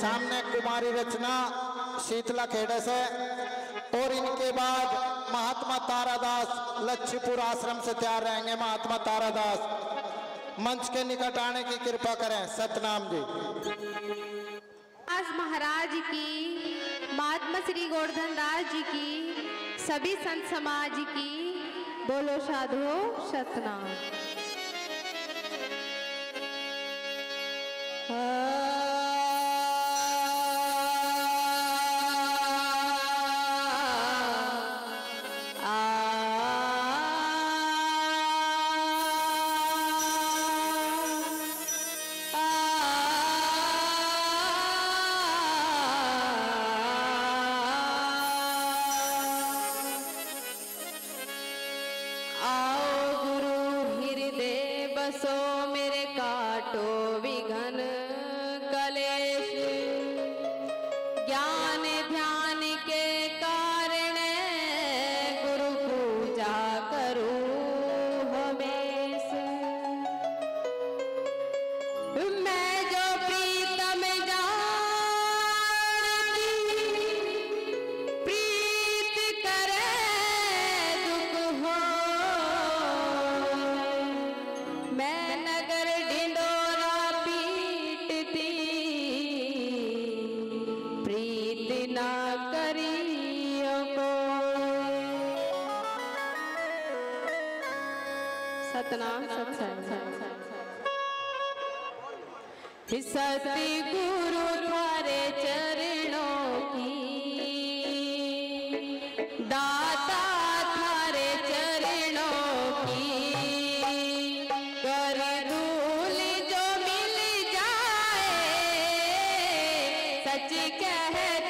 सामने कुमारी रचना शीतला खेड़े से और इनके बाद महात्मा तारादास लक्ष्मीपुर आश्रम से तैयार रहेंगे महात्मा तारादास। मंच के निकट आने की कृपा करें सतनाम जी। दास महाराज की महात्मा श्री गोवर्धन दास जी की सभी संत समाज की बोलो साधु सतनाम। सतनाम सती गुरु थारे चरणों की। दाता थारे चरणों की। कर धूल जो मिल जाए, सच कहती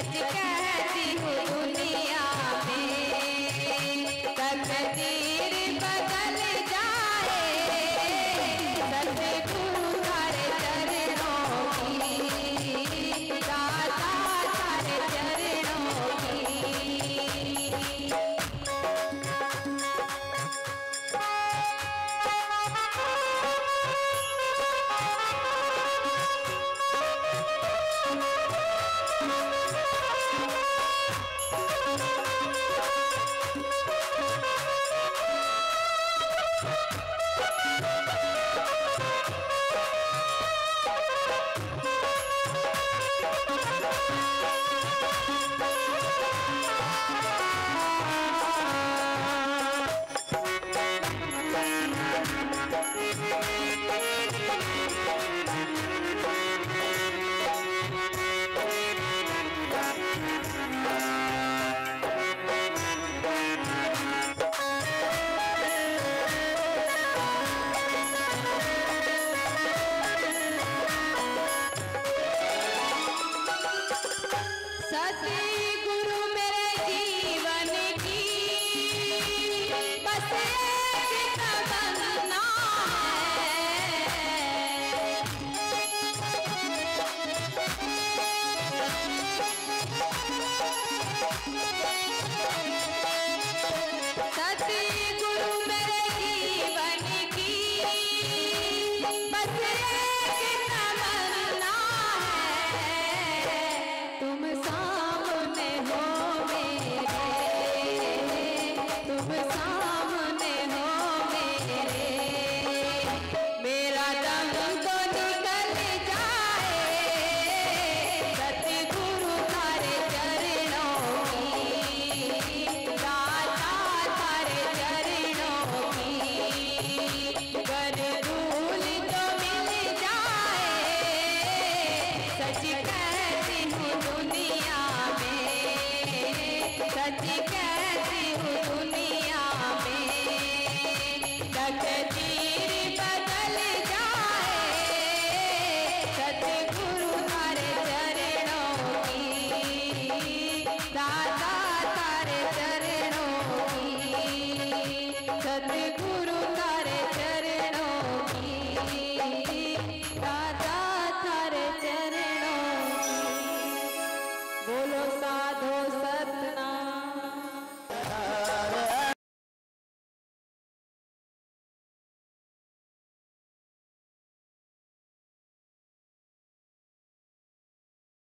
सच कहती हूँ गुरु